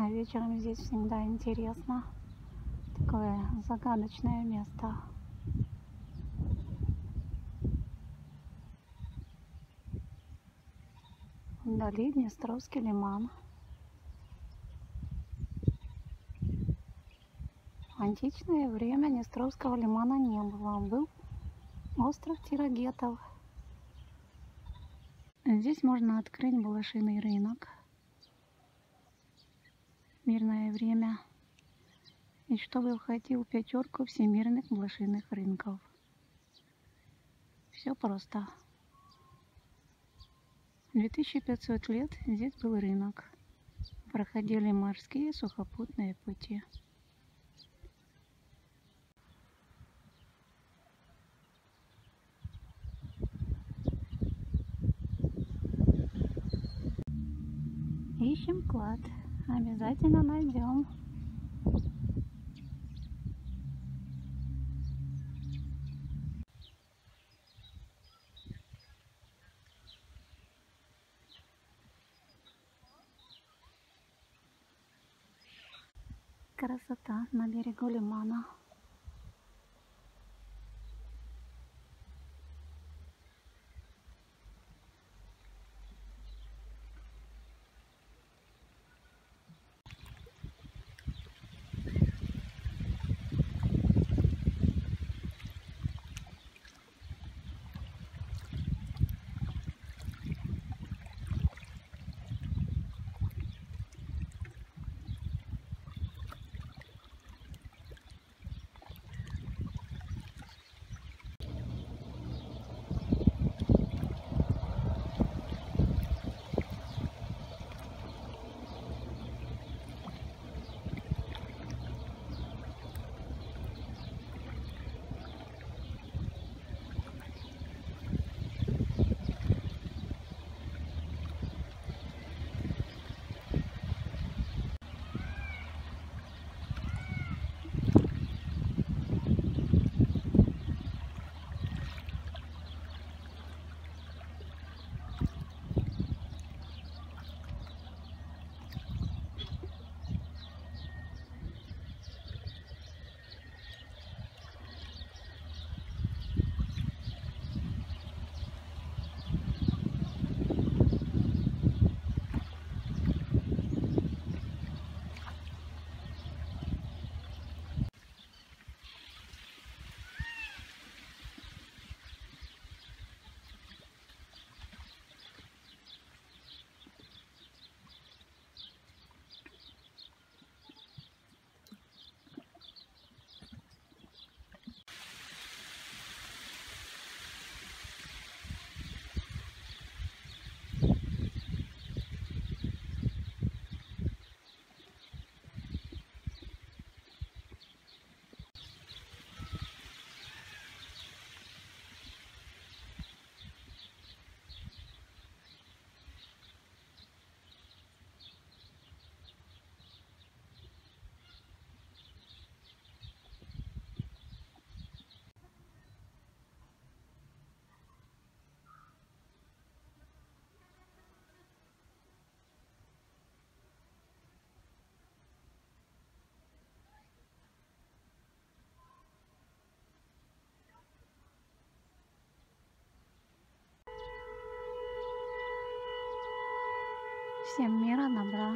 А вечером здесь всегда интересно. Такое загадочное место. Вдали Днестровский лиман. Античное время Днестровского лимана не было. Был остров Тирогетов. Здесь можно открыть блошиный рынок. Мирное время. И чтобы входил пятерку всемирных блошиных рынков. Все просто. 2500 лет здесь был рынок. Проходили морские сухопутные пути. Ищем клад. Обязательно найдем. Красота на берегу лимана. si Amira na ba?